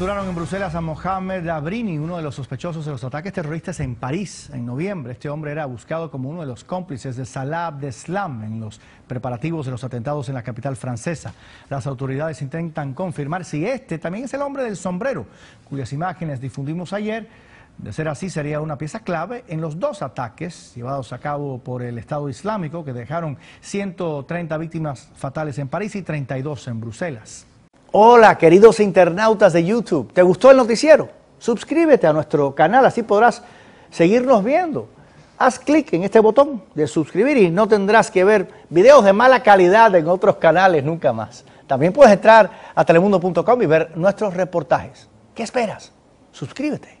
Capturaron en Bruselas a Mohamed Abrini, uno de los sospechosos de los ataques terroristas en París en noviembre. Este hombre era buscado como uno de los cómplices de Salah Abdeslam en los preparativos de los atentados en la capital francesa. Las autoridades intentan confirmar si este también es el hombre del sombrero, cuyas imágenes difundimos ayer. De ser así, sería una pieza clave en los dos ataques llevados a cabo por el Estado Islámico que dejaron 130 víctimas fatales en París y 32 en Bruselas. Hola, queridos internautas de YouTube. ¿Te gustó el noticiero? Suscríbete a nuestro canal, así podrás seguirnos viendo. Haz clic en este botón de suscribir y no tendrás que ver videos de mala calidad en otros canales nunca más. También puedes entrar a telemundo.com y ver nuestros reportajes. ¿Qué esperas? Suscríbete.